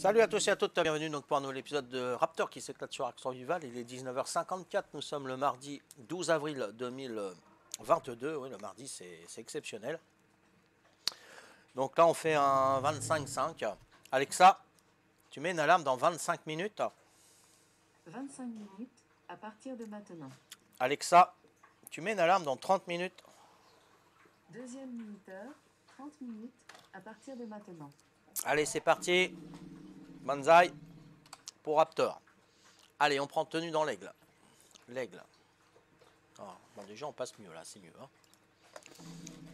Salut à tous et à toutes, bienvenue donc pour un nouvel épisode de Raptor qui s'éclate sur Accent Vival. Il est 19h54, nous sommes le mardi 12 avril 2022. Oui, le mardi c'est exceptionnel. Donc là on fait un 25-5. Alexa, tu mets une alarme dans 25 minutes. 25 minutes à partir de maintenant. Alexa, tu mets une alarme dans 30 minutes. Deuxième minuteur, 30 minutes à partir de maintenant. Allez, c'est parti. Banzai pour Raptor. Allez, on prend tenue dans l'aigle. L'aigle. Ah, bon, déjà, on passe mieux là, c'est mieux. Hein.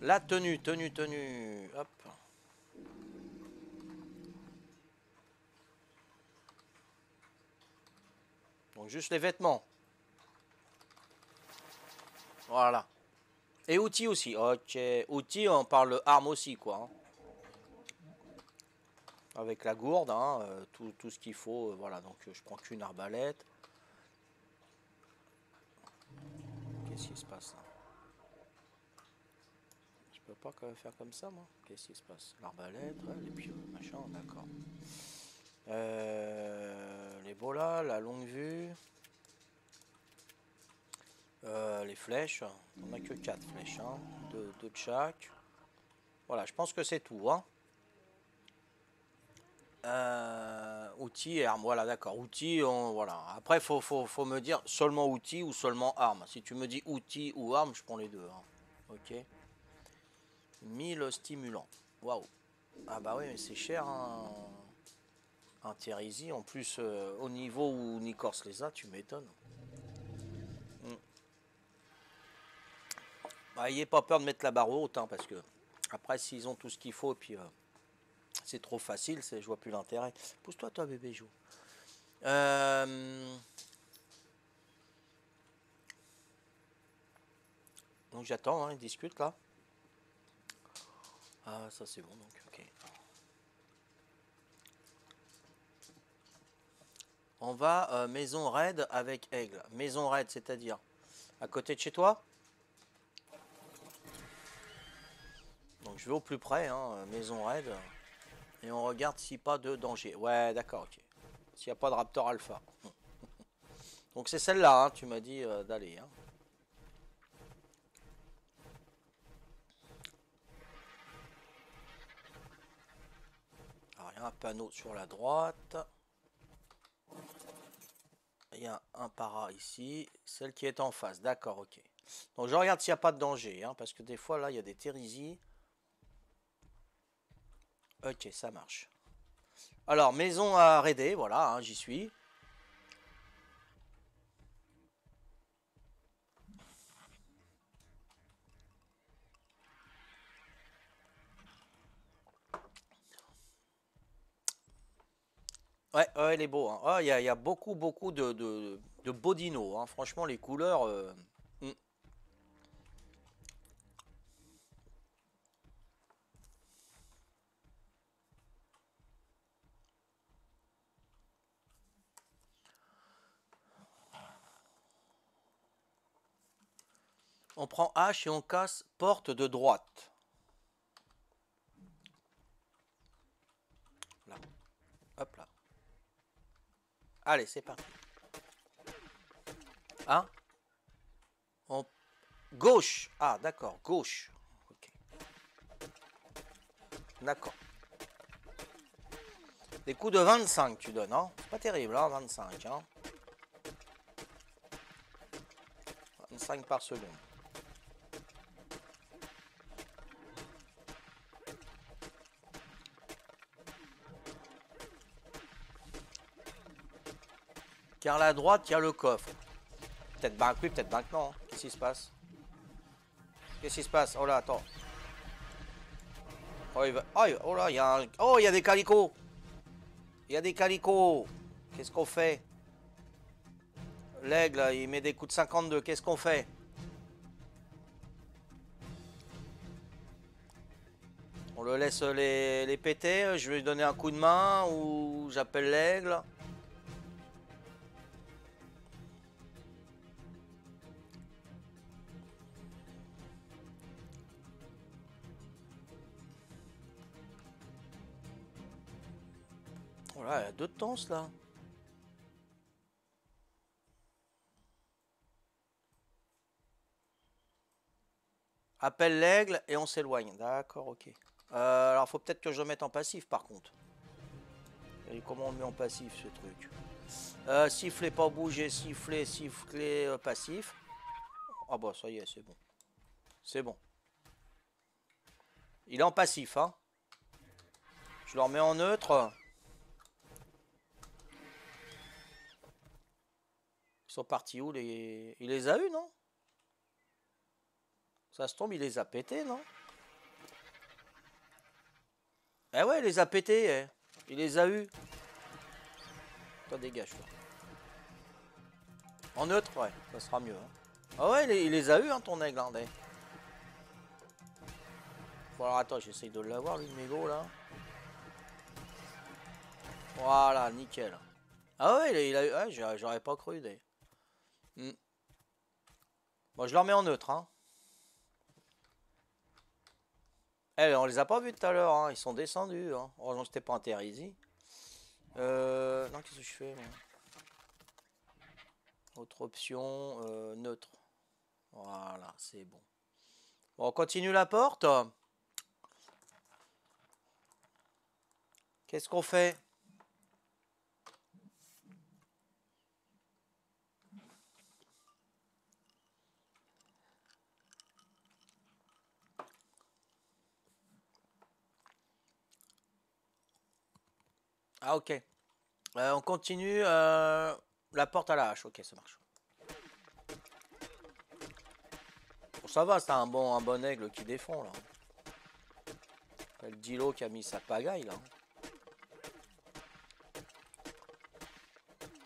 La tenue, tenue, tenue. Hop. Donc, juste les vêtements. Voilà. Et outils aussi. Ok. Outils, on parle armes aussi, quoi. Hein avec la gourde, hein, euh, tout, ce qu'il faut. Euh, voilà, donc euh, je prends qu'une arbalète. Qu'est-ce qui se passe là? Je peux pas faire comme ça, moi? Qu'est-ce qui se passe? L'arbalète, les pieux, machin, d'accord. les bolas, la longue vue. les flèches, on n'a que 4 flèches, hein, deux, de chaque. Voilà, je pense que c'est tout. Hein. Euh, outils et armes, voilà, d'accord. Outils, voilà. Après, faut, faut, me dire seulement outils ou seulement armes. Si tu me dis outils ou armes, je prends les deux. Hein. Ok. 1000 stimulants. Waouh. Ah bah oui, mais c'est cher. Hein. Un Thérésie. En plus, euh, au niveau où Nikors les a, tu m'étonnes. Hmm. Bah, ayez pas peur de mettre la barre haute, hein, parce que après, s'ils ont tout ce qu'il faut, et puis... Euh, c'est trop facile, je vois plus l'intérêt. Pousse-toi, toi, bébé, joue. Euh, donc j'attends, hein, il discute là. Ah, ça c'est bon donc, ok. On va euh, maison raide avec aigle. Maison raide, c'est-à-dire à côté de chez toi Donc je vais au plus près, hein, maison raide. Et on regarde s'il n'y a pas de danger. Ouais, d'accord, ok. S'il n'y a pas de Raptor Alpha. Donc c'est celle-là, hein, tu m'as dit euh, d'aller. Hein. Alors il y a un panneau sur la droite. Il y a un para ici. Celle qui est en face, d'accord, ok. Donc je regarde s'il n'y a pas de danger. Hein, parce que des fois là, il y a des térisies. Ok, ça marche. Alors, maison à raider, voilà, hein, j'y suis. Ouais, ouais, il est beau. Hein. Ah, il y, a beaucoup, beaucoup de, de, de beaux dinos. Hein. Franchement, les couleurs... Euh, On prend H et on casse porte de droite. Là. Hop là. Allez, c'est parti. Hein? On... Gauche. Ah, d'accord, gauche. Ok. D'accord. Des coups de 25, tu donnes, hein? Pas terrible, hein, 25, hein? 25 par seconde. Car la droite, a le coffre. Peut-être ben oui, peut-être ben non. Qu'est-ce qui se passe? Qu'est-ce qui se passe? Oh là, attends. Oh, il oh, oh là, il y a un... Oh, il y a des calicots Il y a des calicots Qu'est-ce qu'on fait? L'aigle, il met des coups de 52. Qu'est-ce qu'on fait? On le laisse les, les péter Je vais lui donner un coup de main Ou j'appelle l'aigle Voilà, il y a deux temps là. Appelle l'aigle et on s'éloigne. D'accord, ok. Euh, alors, faut peut-être que je le mette en passif par contre. Comment on le met en passif ce truc? Euh, Siffler, pas bouger, siffler, siffler, euh, passif. Ah bah ça y est, c'est bon. C'est bon. Il est en passif, hein. Je le remets en neutre. Sont partis où les... Il les a eu, non? Ça se tombe, il les a pétés, non? Eh ouais, il les a pétés, eh. Il les a eu. Toi, dégage. En neutre, ouais, ça sera mieux. Hein. Ah ouais, il les, a eu, hein, ton aigle, hein, Bon, alors attends, j'essaye de l'avoir, lui, le mégot, là. Voilà, nickel. Ah ouais, il a, eu... Ouais, j'aurais pas cru, des. Bon, je leur mets en neutre, hein. Eh, on les a pas vus tout à l'heure, hein. Ils sont descendus, hein. Heureusement que c'était pas un terre Euh... Non, qu'est-ce que je fais, Autre option, euh, neutre. Voilà, c'est bon. Bon, on continue la porte. Qu'est-ce qu'on fait? Ah ok. Euh, on continue euh, la porte à la hache. Ok, ça marche. ça va, c'est un bon, un bon aigle qui défend là. Le Dilo qui a mis sa pagaille là.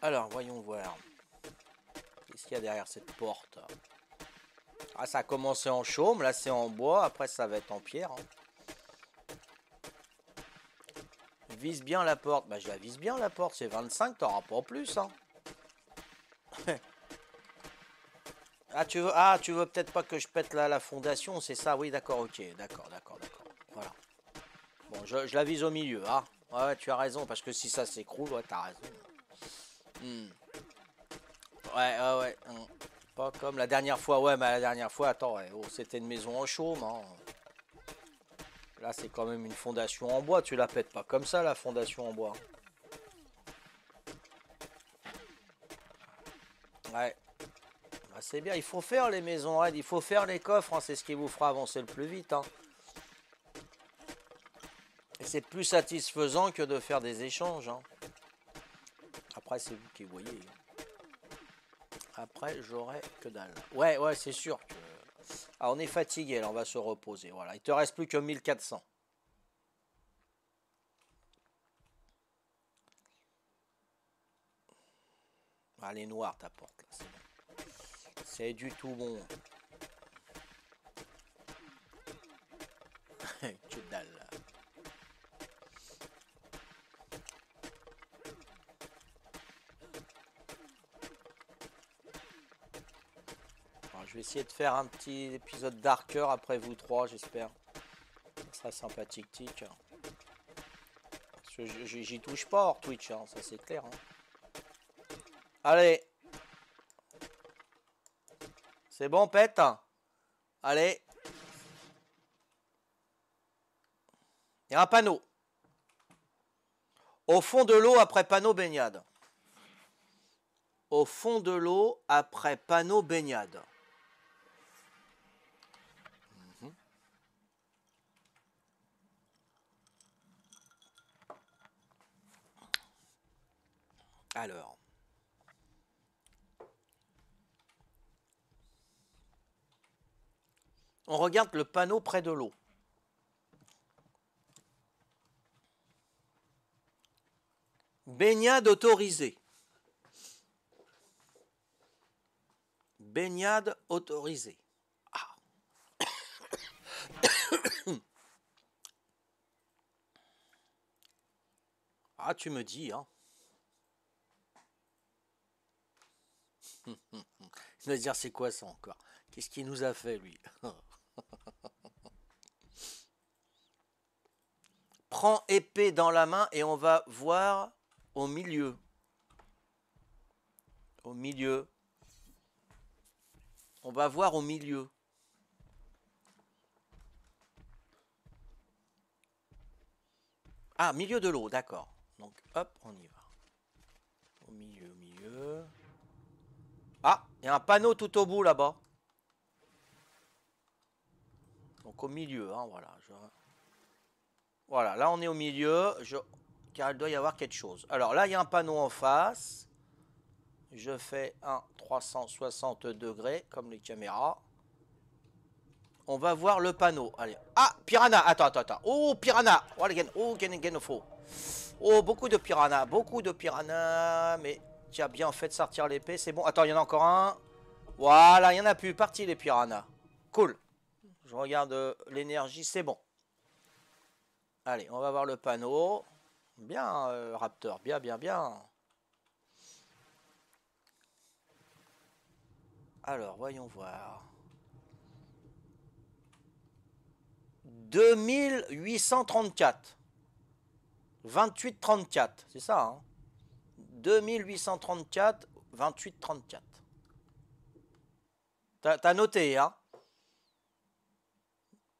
Alors, voyons voir. Qu'est-ce qu'il y a derrière cette porte? Ah, ça a commencé en chaume, là c'est en bois, après ça va être en pierre. Hein. Vise bien la porte. Bah, je la vise bien la porte, c'est 25, t'auras pas plus. Hein. Ah, tu veux, ah, veux peut-être pas que je pète la, la fondation, c'est ça Oui, d'accord, ok, d'accord, d'accord, d'accord. Voilà. Bon, je, la vise au milieu, ah. Ouais, tu as raison, parce que si ça s'écroule, ouais, t'as raison. Hmm. Ouais, ouais, ouais. Hmm. Pas comme la dernière fois, ouais, mais la dernière fois, attends, oh, c'était une maison en chaume, hein. Là, c'est quand même une fondation en bois, tu la pètes pas comme ça, la fondation en bois. Ouais, ah, c'est bien, il faut faire les maisons raides, il faut faire les coffres, hein, c'est ce qui vous fera avancer le plus vite. Hein. Et c'est plus satisfaisant que de faire des échanges. Hein. Après, c'est vous qui voyez. Après, j'aurai que dalle. Ouais, ouais, c'est sûr. Ah, on est fatigué, là, on va se reposer. Voilà, il te reste plus que 1400. Allez, noir ta porte, là. C'est du tout bon. que dalle. Je vais essayer de faire un petit épisode Darker après vous trois, j'espère. Ça sera sympathique, tic. J'y touche pas hors Twitch, hein, ça c'est clair. Hein. Allez c'est bon, pète Allez. Il y a un panneau. Au fond de l'eau après panneau baignade. Au fond de l'eau après panneau baignade. Alors. On regarde le panneau près de l'eau. Baignade autorisée. Baignade autorisée. Ah. ah, tu me dis, hein. Il va dire c'est quoi ça encore? Qu'est-ce qu'il nous a fait lui? Prends épée dans la main et on va voir au milieu. Au milieu. On va voir au milieu. Ah, milieu de l'eau, d'accord. Donc, hop, on y va. Au milieu, au milieu. Ah, il y a un panneau tout au bout là-bas. Donc au milieu, hein, voilà. Voilà, là on est au milieu, car il doit y avoir quelque chose. Alors là, il y a un panneau en face. Je fais un 360 degrés, comme les caméras. On va voir le panneau. Allez. Ah, piranha. Attends, attends, attends. Oh, piranha. Oh, oh, oh, beaucoup de piranha. Beaucoup de piranha. Mais as bien fait de sortir l'épée. C'est bon. Attends, il y en a encore un. Voilà, il y en a plus. Parti les piranhas. Cool. Je regarde euh, l'énergie. C'est bon. Allez, on va voir le panneau. Bien, euh, Raptor. Bien, bien, bien. Alors, voyons voir. 2834. 2834, c'est ça, hein? 2834, 2834. T'as noté, hein?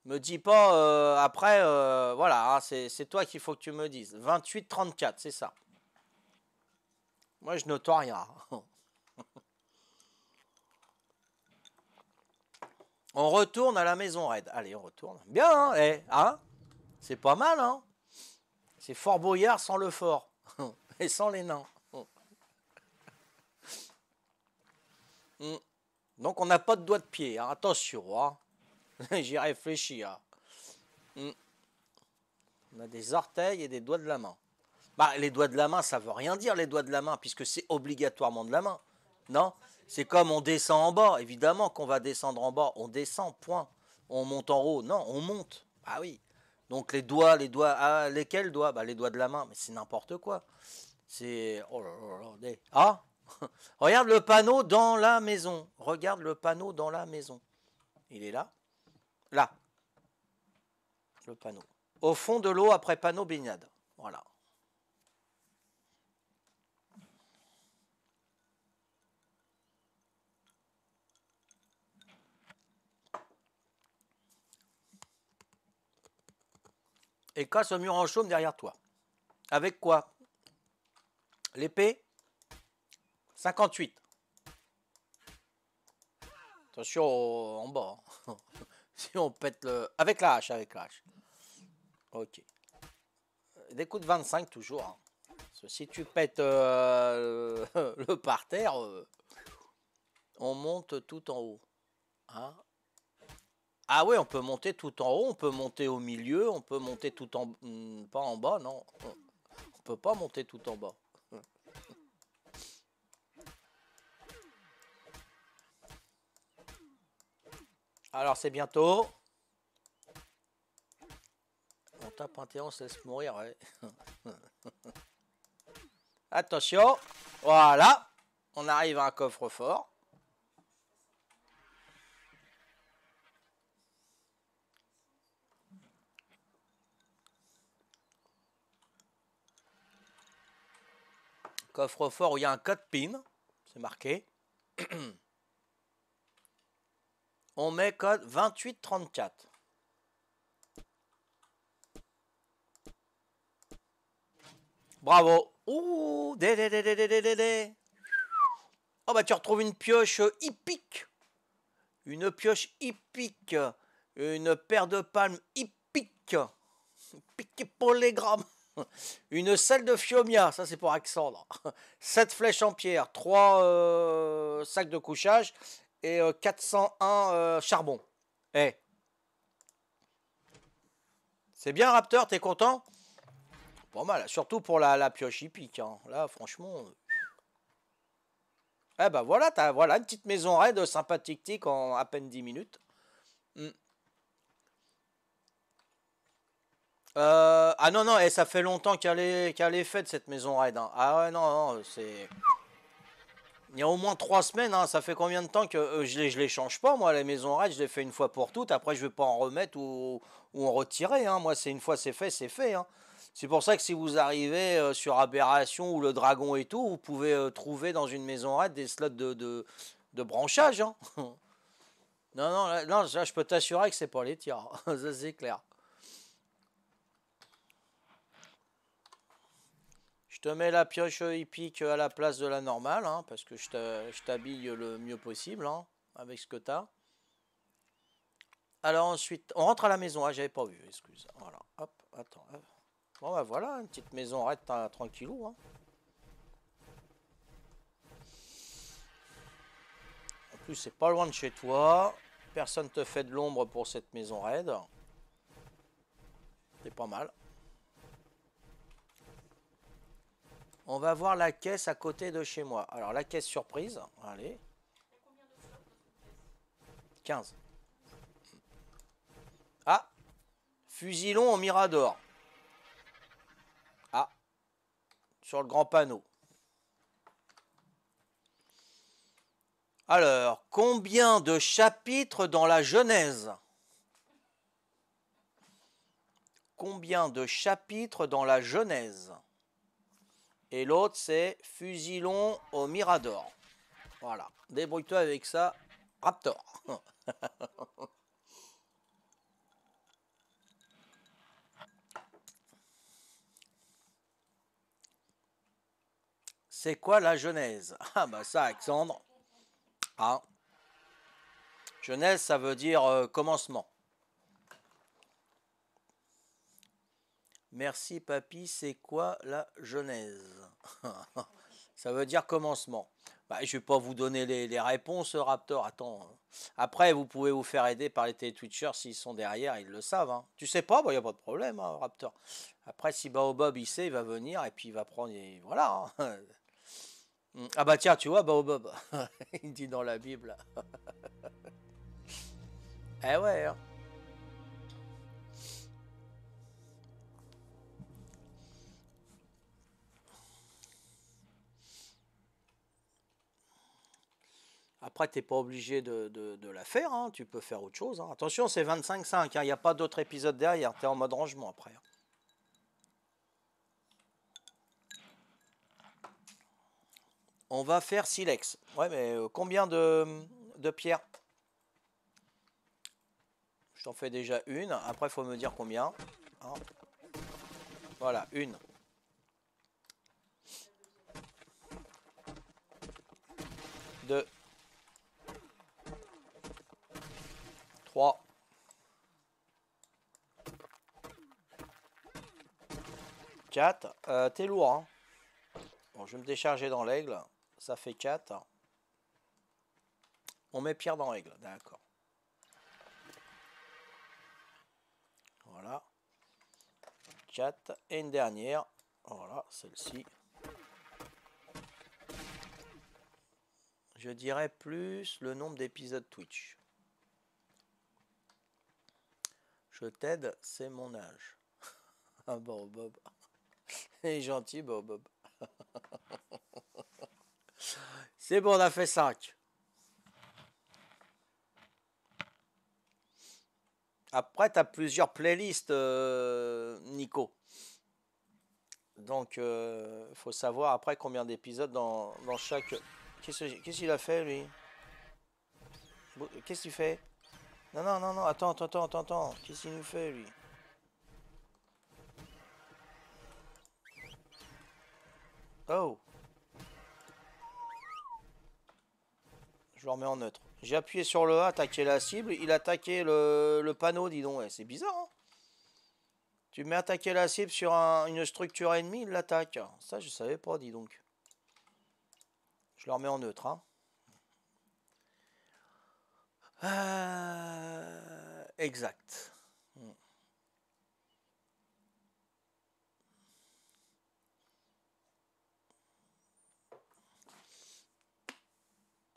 Me dis pas euh, après, euh, voilà, hein, c'est toi qu'il faut que tu me dises. 2834, c'est ça. Moi, je note rien. On retourne à la maison raide. Allez, on retourne. Bien, hein, eh, hein? C'est pas mal, hein? C'est Fort Boyard sans le fort. Et sans les nains. Hmm. Donc on n'a pas de doigts de pied. Hein. Attention, hein. j'y réfléchis. Hein. Hmm. On a des orteils et des doigts de la main. Bah, les doigts de la main, ça veut rien dire, les doigts de la main, puisque c'est obligatoirement de la main. Non? C'est comme on descend en bas. Évidemment qu'on va descendre en bas. On descend, point. On monte en haut. Non, on monte. Ah oui. Donc les doigts, les doigts, ah, lesquels doigts? Bah, Les doigts de la main. Mais c'est n'importe quoi. C'est... Oh là là Ah? Regarde le panneau dans la maison. Regarde le panneau dans la maison. Il est là Là. Le panneau. Au fond de l'eau après panneau baignade. Voilà. et casse un mur en chaume derrière toi. Avec quoi? L'épée? 58. Attention en bas. Hein. si on pète le... Avec la hache, avec la hache. Ok. Des coups de 25 toujours. Hein. si tu pètes euh, le parterre, euh, on monte tout en haut. Hein ah oui, on peut monter tout en haut, on peut monter au milieu, on peut monter tout en... Hmm, pas en bas, non. On peut pas monter tout en bas. Alors c'est bientôt. On tape un terrain, on se laisse mourir, ouais. Attention. Voilà. On arrive à un coffre-fort. Coffre-fort où il y a un code PIN, c'est marqué. On met code 2834. Bravo. Ouh, dé, dé, dé, Oh bah tu retrouves une pioche hippique. Une pioche hippique. Une paire de palmes hippique. Piqué pour les grammes. Une selle de Fiomia, ça c'est pour Alexandre. 7 flèches en pierre, 3 euh, sacs de couchage et 401 euh, euh, charbon. Eh. C'est bien Raptor, t'es content? Pas mal, surtout pour la, la pioche hippique. Hein. Là, franchement... Eh ben voilà, as, voilà une petite maison raide sympathique en à peine 10 minutes. Hmm. Euh, ah non, non, et eh, ça fait longtemps qu'elle est, qu'elle est faite cette maison raid. Hein. Ah ouais, non, non, c'est. Il y a au moins trois semaines, hein. ça fait combien de temps que euh, je, les, je les change pas, moi, les maisons raid, je les fais une fois pour toutes. Après, je vais pas en remettre ou, ou en retirer. Hein. Moi, c'est une fois c'est fait, c'est fait. Hein. C'est pour ça que si vous arrivez euh, sur Aberration ou le Dragon et tout, vous pouvez euh, trouver dans une maison raide des slots de, de, branchage. Hein. non, non, non, je peux t'assurer que c'est pas les tiens. ça, c'est clair. Je te mets la pioche hippique à la place de la normale, hein, parce que je t'habille le mieux possible hein, avec ce que tu as. Alors ensuite, on rentre à la maison. Ah, j'avais pas vu, excuse. Voilà, hop, attends. Bon, bah voilà, une petite maison arrête tranquillou. Hein. En plus, c'est pas loin de chez toi. Personne te fait de l'ombre pour cette maison raide. C'est pas mal. On va voir la caisse à côté de chez moi. Alors, la caisse surprise. Allez. 15. Ah Fusilon au Mirador. Ah Sur le grand panneau. Alors, combien de chapitres dans la Genèse? Combien de chapitres dans la Genèse? Et l'autre, c'est Fusilon au Mirador. Voilà. Débrouille-toi avec ça, Raptor. C'est quoi la Genèse? Ah bah ça, Alexandre. Ah. Genèse, ça veut dire euh, commencement. Merci papy, c'est quoi la Genèse? Ça veut dire commencement. Bah, je vais pas vous donner les, réponses, Raptor. Attends. Hein. Après, vous pouvez vous faire aider par les télé-twitchers s'ils sont derrière, ils le savent. Hein. Tu sais pas, il bah, n'y a pas de problème, hein, Raptor. Après, si Baobab il sait, il va venir et puis il va prendre. Voilà. Mm. Ah bah tiens, tu vois, Baobab, il dit dans la Bible. eh ouais. Après, tu n'es pas obligé de, la faire, hein. tu peux faire autre chose. Hein. Attention, c'est 25-5, il n'y a pas d'autre épisode derrière, tu es en mode rangement après. On va faire silex. Ouais, mais euh, combien de, pierres? Je t'en fais déjà une. Après, il faut me dire combien. Voilà, une. Deux. Trois. Quatre. Euh, T'es lourd, hein Bon, je vais me décharger dans l'aigle ça fait 4. On met pierre dans règle, d'accord. Voilà. 4. Et une dernière. Voilà, celle-ci. Je dirais plus le nombre d'épisodes Twitch. Je t'aide, c'est mon âge. ah bon, Bob. Il est gentil, Bob. Bob. C'est bon, on a fait 5. Après, tu as plusieurs playlists, euh, Nico. Donc, euh, faut savoir après combien d'épisodes dans, chaque... Qu'est-ce qu'il a fait, lui? Qu'est-ce qu'il fait? Non, non, non, non, attends, attends, attends, attends. Qu'est-ce qu'il nous fait, lui? Oh Je le remets en neutre. J'ai appuyé sur le A, attaqué la cible. Il a attaqué le, panneau, dis donc. c'est bizarre, hein Tu mets attaquer la cible sur une structure ennemie, il l'attaque. Ça, je savais pas, dis donc. Je le remets en neutre, hein. Euh, exact.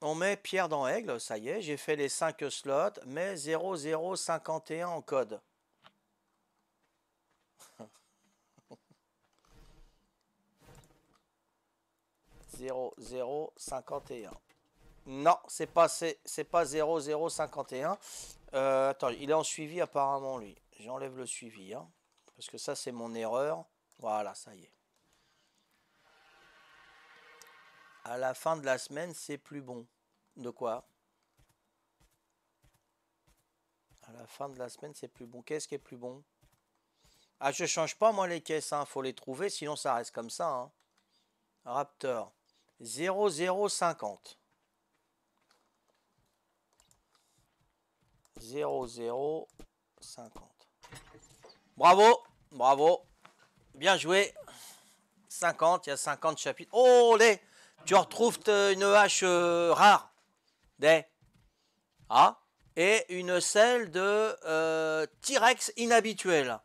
On met Pierre dans Aigle, ça y est, j'ai fait les 5 slots, mais 0051 en code. 0051. Non, c'est pas c'est pas 0051. Euh, attends, il est en suivi apparemment lui. J'enlève le suivi, hein, parce que ça c'est mon erreur. Voilà, ça y est. À la fin de la semaine, c'est plus bon. De quoi? À la fin de la semaine, c'est plus bon. Qu'est-ce qui est plus bon? Ah, je change pas, moi, les caisses. Hein. faut les trouver, sinon ça reste comme ça. Hein. Raptor. 0050. 0050. Bravo, bravo. Bien joué. 50, il y a 50 chapitres. Oh, les Tu retrouves une hache euh, rare. Des. Ah. Et une selle de euh, T-Rex inhabituelle.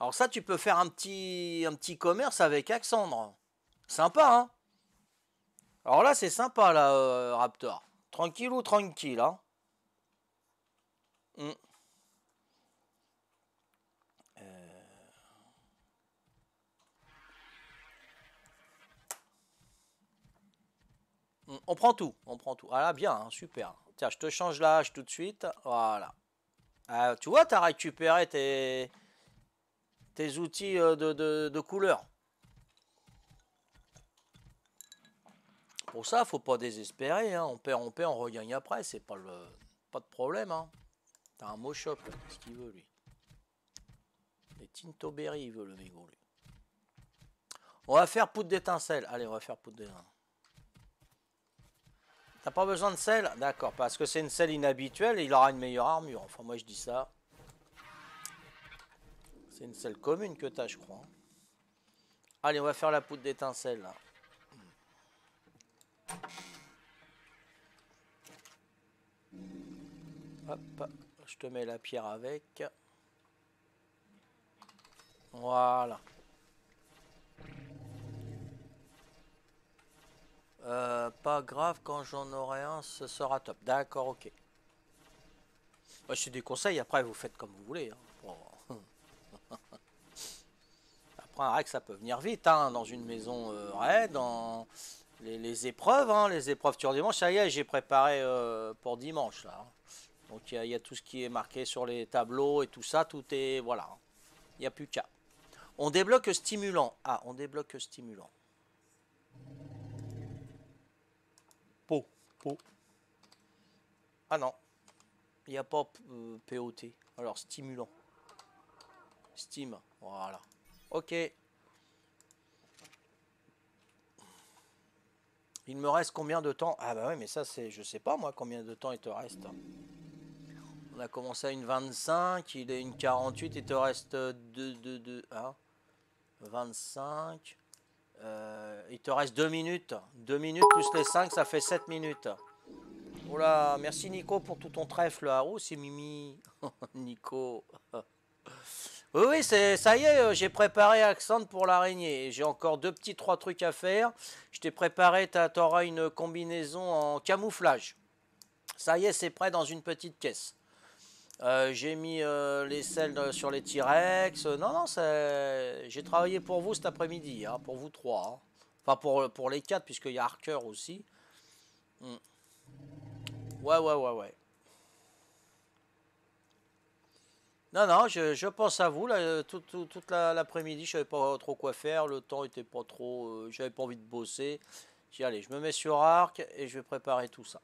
Alors ça, tu peux faire un petit, un petit commerce avec Alexandre. Sympa, hein Alors là, c'est sympa, là, euh, Raptor. Tranquille ou tranquille, hein hmm. On prend tout, on prend tout. Ah là, bien, hein, super. Tiens, je te change l'âge tout de suite. Voilà. Ah, tu vois, tu as récupéré tes, tes outils euh, de, de, couleur. Pour ça, faut pas désespérer. Hein. On perd, on perd, on regagne après. C'est pas le, pas de problème. Hein. Un mot shop, qu'est-ce qu'il veut lui? Les Tinto Berry, il veut le mégot lui. On va faire poudre d'étincelle. Allez, on va faire poudre d'étincelle. T'as pas besoin de sel? D'accord, parce que c'est une selle inhabituelle et il aura une meilleure armure. Enfin, moi je dis ça. C'est une selle commune que t'as, je crois. Allez, on va faire la poudre d'étincelle. Hop, je te mets la pierre avec. Voilà. Euh, pas grave, quand j'en aurai un, ce sera top. D'accord, ok. Moi, je des conseils, après vous faites comme vous voulez. Hein. après, un ça peut venir vite hein, dans une maison euh, dans les, épreuves. Hein, les épreuves sur dimanche, ça y est, j'ai préparé euh, pour dimanche. Là, Donc il y, a tout ce qui est marqué sur les tableaux et tout ça, tout est... Voilà. Il n'y a plus qu'à. On débloque stimulant. Ah, on débloque stimulant. Ah non. Il n'y a pas euh, POT. Alors, stimulant. Steam. Voilà. Ok. Il me reste combien de temps? Ah bah oui, mais ça, c'est... Je sais pas, moi, combien de temps il te reste. On a commencé à une 25, il est une 48, il te reste 2, 2, 2, 1. 25. Euh, il te reste 2 minutes. 2 minutes plus les 5, ça fait 7 minutes. Oula, merci Nico pour tout ton trèfle. Oh, c'est Mimi. Nico. oui, oui, ça y est, j'ai préparé Accent pour l'araignée. J'ai encore deux petits, trois trucs à faire. Je t'ai préparé, tu auras une combinaison en camouflage. Ça y est, c'est prêt dans une petite caisse. Euh, j'ai mis euh, les selles sur les T-Rex. Non, non, j'ai travaillé pour vous cet après-midi, hein, pour vous trois. Hein. Enfin, pour, pour les quatre, puisqu'il y a Harker aussi. Hmm. Ouais, ouais, ouais, ouais. Non, non, je, pense à vous. Là, toute l'après-midi, je savais pas trop quoi faire. Le temps était pas trop... Euh, j'avais pas envie de bosser. J'ai allez, je me mets sur Arc et je vais préparer tout ça.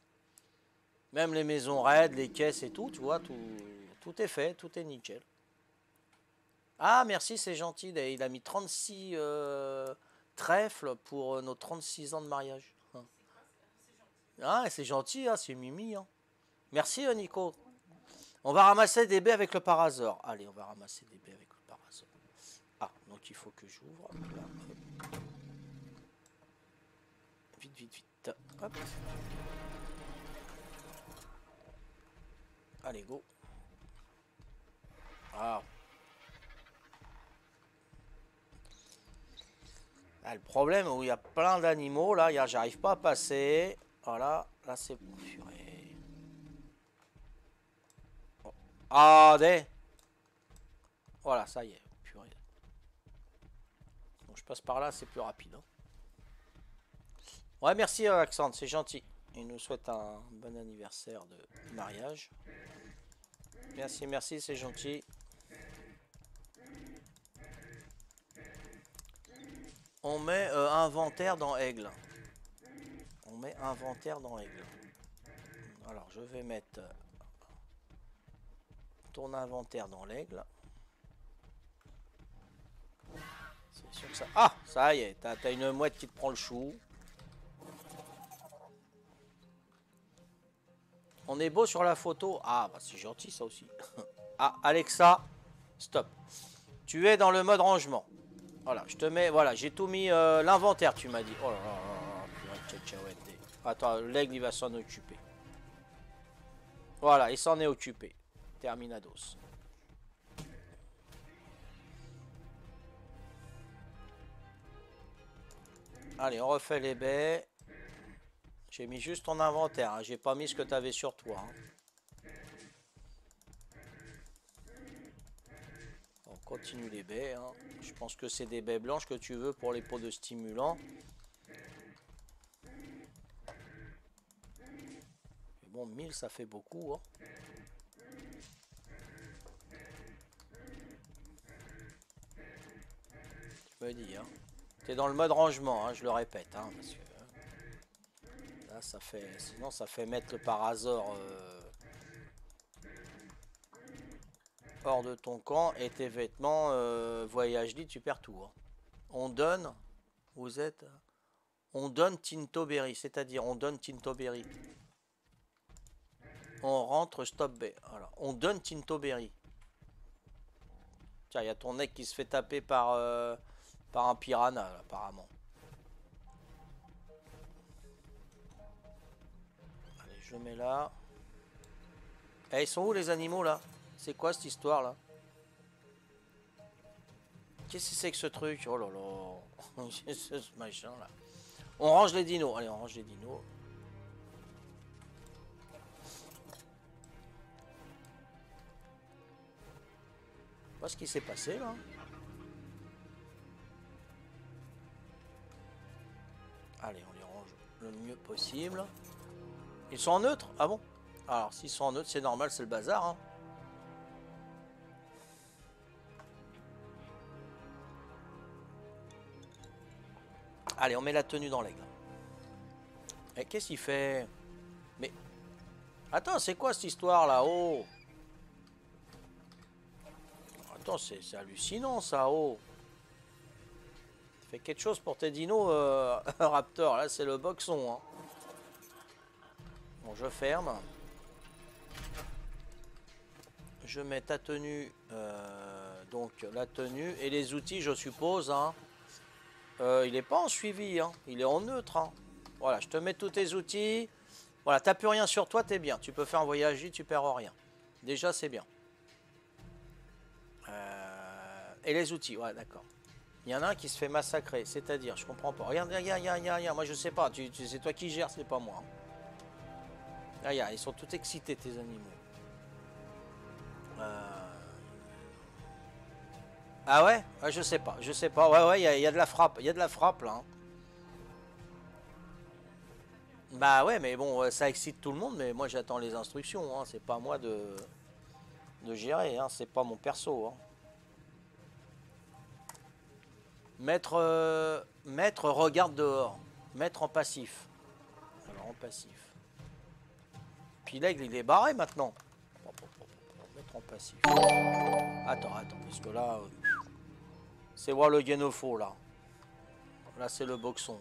Même les maisons raides, les caisses et tout, tu vois, tout, tout est fait, tout est nickel. Ah, merci, c'est gentil. Il a mis 36 euh, trèfles pour euh, nos 36 ans de mariage. Hein. Ah, c'est gentil, hein, c'est Mimi. Hein. Merci, euh, Nico. On va ramasser des baies avec le parasor. Allez, on va ramasser des baies avec le parasor. Ah, donc il faut que j'ouvre. Vite, vite, vite. Allez, go. Ah. ah. le problème où il y a plein d'animaux, là, j'arrive pas à passer. Voilà, là c'est bon. Ah, des. Voilà, ça y est. Purée. Bon, je passe par là, c'est plus rapide. Hein. Ouais, merci Alexandre, c'est gentil. Il nous souhaite un bon anniversaire de mariage. Merci, merci, c'est gentil. On met euh, inventaire dans Aigle. On met inventaire dans Aigle. Alors, je vais mettre euh, ton inventaire dans l'aigle. C'est sûr que ça... Ah Ça y est, t'as as une mouette qui te prend le chou. On est beau sur la photo. Ah, bah c'est gentil ça aussi. ah, Alexa, stop. Tu es dans le mode rangement. Voilà, je te mets... Voilà, j'ai tout mis... euh, L'inventaire, tu m'as dit. Oh là là là là. Attends, l'aigle, il va s'en occuper. Voilà, il s'en est occupé. Terminados. Allez, on refait les baies. J'ai mis juste ton inventaire. hein. J'ai pas mis ce que tu avais sur toi. hein. On continue les baies. hein. Je pense que c'est des baies blanches que tu veux pour les pots de stimulant. Mais bon, 1000 ça fait beaucoup. Tu me dis, hein. T'es dans le mode rangement, je le répète, hein, là, ça fait, sinon ça fait mettre le parasor euh, hors de ton camp et tes vêtements euh, voyage lit, tu perds tout. hein. On donne, vous êtes, on donne Tintoberry, c'est-à-dire on donne Tintoberry. On rentre stop. Voilà. On donne Tintoberry. Tiens, il y a ton mec qui se fait taper par, euh, un piranha, apparemment. Je mets là. Eh, ils sont où les animaux là? C'est quoi cette histoire là? Qu'est-ce que c'est que ce truc? Oh là là ce machin là? On range les dinos. Allez, on range les dinos. Pas ce qui s'est passé là. Allez, on les range le mieux possible. Ils sont en neutre Ah bon? Alors, s'ils sont en neutre, c'est normal, c'est le bazar. hein. Allez, on met la tenue dans l'aigle. Et qu'est-ce qu'il fait? Mais... Attends, c'est quoi cette histoire là Oh? Attends, c'est c'est hallucinant ça, oh Fais quelque chose pour tes dinos, euh, Raptor. Là, c'est le boxon. hein. Je ferme. Je mets ta tenue, euh, donc la tenue et les outils, je suppose. hein. Euh, il est pas en suivi, hein. il est en neutre. hein. Voilà, je te mets tous tes outils. Voilà, t'as plus rien sur toi, t'es bien. Tu peux faire un voyage, tu perds rien. Déjà, c'est bien. Euh, et les outils, ouais, d'accord. Il y en a un qui se fait massacrer, c'est-à-dire, je comprends pas. Regarde, regarde, regarde, regarde, regarde. moi je sais pas, c'est toi qui gères, c'est pas moi. Ah, regarde, ils sont tous excités, tes animaux. Euh, Ah ouais? Ouais, Je sais pas, je sais pas. Ouais, ouais, il y, a- il y a de la frappe, il y a de la frappe là. hein. Bah ouais, mais bon, euh, ça excite tout le monde, mais moi j'attends les instructions, hein. c'est pas à moi de, de gérer, hein. c'est pas mon perso. hein. Maître, euh, maître regarde dehors, maître en passif. Alors en passif. Puis l'aigle il est barré maintenant. Mettre en passif. Attends, attends, parce que là, euh, c'est voir le guénopho là. Là c'est le boxon.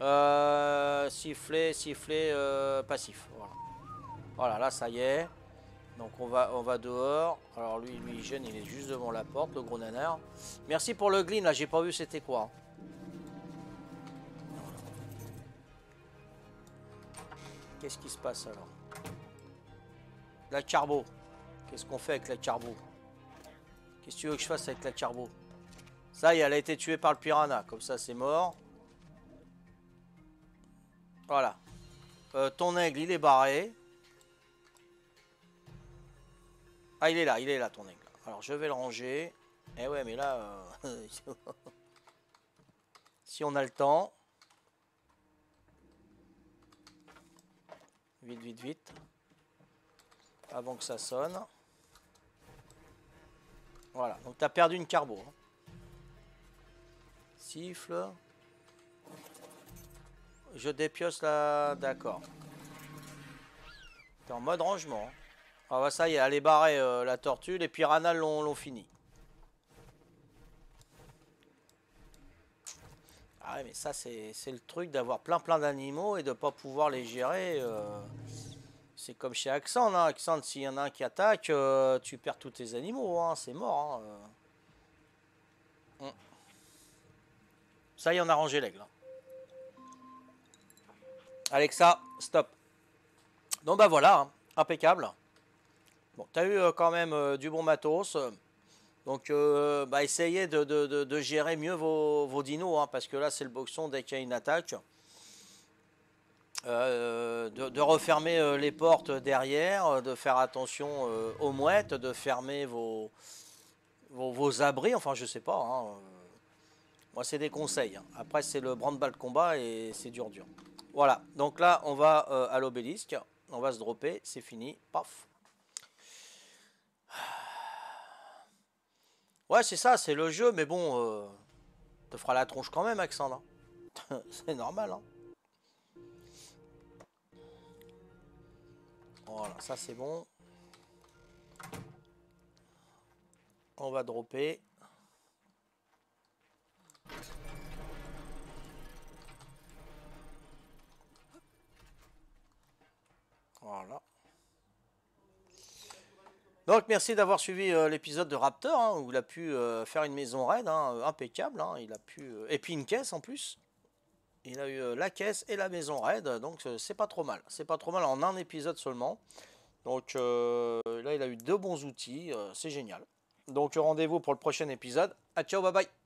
Euh, sifflet, sifflet, euh, passif. Voilà. Voilà, là ça y est. Donc on va, on va dehors. Alors lui, lui il gêne, il est juste devant la porte, le gros nanar. Merci pour le gleam là, j'ai pas vu c'était quoi. Qu'est-ce qui se passe alors? La carbo. Qu'est-ce qu'on fait avec la carbo Qu'est-ce que tu veux que je fasse avec la carbo Ça y est, elle a été tuée par le piranha. Comme ça, c'est mort. Voilà. Euh, ton aigle, il est barré. Ah, il est là, il est là, ton aigle. Alors, je vais le ranger. Eh ouais, mais là... euh, si on a le temps... Vite, vite, vite. Avant que ça sonne. Voilà, donc tu as perdu une carbo. hein. siffle. Je dépioce là, d'accord. T'es en mode rangement. Ah bah ça y est, elle est barrée euh, la tortue, les piranhas l'ont fini. Ah mais ça c'est le truc d'avoir plein plein d'animaux et de pas pouvoir les gérer. Euh. C'est comme chez Accent, hein. Accent, s'il y en a un qui attaque, euh, tu perds tous tes animaux, hein. c'est mort. Hein. Hum. Ça y est, on a rangé l'aigle. Alexa, stop. Donc bah voilà, impeccable. Bon, tu as eu euh, quand même euh, du bon matos. Donc, euh, bah, essayez de, gérer mieux vos, dinos, hein, parce que là, c'est le boxon dès qu'il y a une attaque. De, refermer les portes derrière, de faire attention aux mouettes, de fermer vos, vos, abris, enfin, je sais pas. Hein, moi, c'est des conseils. Hein. Après, c'est le branle-bas de combat et c'est dur, dur. Voilà, donc là, on va à l'obélisque. On va se dropper, c'est fini. Paf. Ouais, c'est ça, c'est le jeu, mais bon, euh, te fera la tronche quand même, Alexandre. Hein. c'est normal, hein. Voilà, ça c'est bon. On va dropper. Voilà. Donc merci d'avoir suivi euh, l'épisode de Raptor, hein, où il a pu euh, faire une maison raide, hein, impeccable. Hein. euh, et puis une caisse en plus. Il a eu la caisse et la maison raide, donc c'est pas trop mal. C'est pas trop mal en un épisode seulement. Donc là, il a eu deux bons outils, c'est génial. Donc rendez-vous pour le prochain épisode. A ciao, bye bye